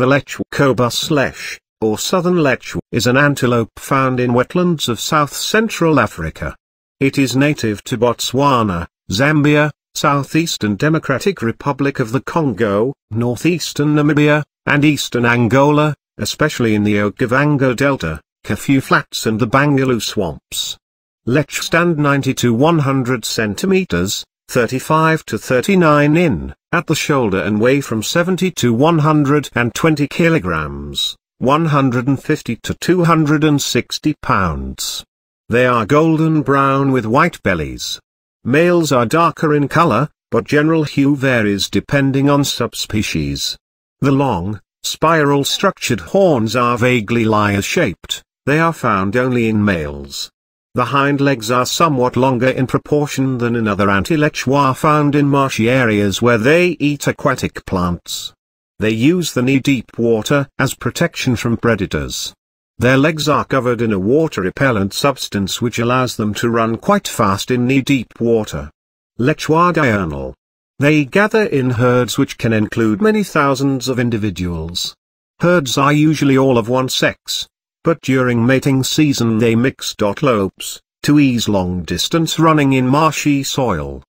The lechwe Kobus leche, or southern lechwe, is an antelope found in wetlands of south-central Africa. It is native to Botswana, Zambia, southeastern Democratic Republic of the Congo, northeastern Namibia, and eastern Angola, especially in the Okavango Delta, Kafue Flats and the Bangweulu swamps. Lechwe stand 90 to 100 centimeters, 35 to 39 in, at the shoulder and weigh from 70 to 120 kilograms, 150 to 260 pounds. They are golden brown with white bellies. Males are darker in color, but general hue varies depending on subspecies. The long, spiral-structured horns are vaguely lyre-shaped, they are found only in males. The hind legs are somewhat longer in proportion than in other antilechois found in marshy areas where they eat aquatic plants. They use the knee-deep water as protection from predators. Their legs are covered in a water-repellent substance which allows them to run quite fast in knee-deep water. Lechois diurnal. They gather in herds which can include many thousands of individuals. Herds are usually all of one sex, but during mating season they mix lopes, to ease long distance running in marshy soil.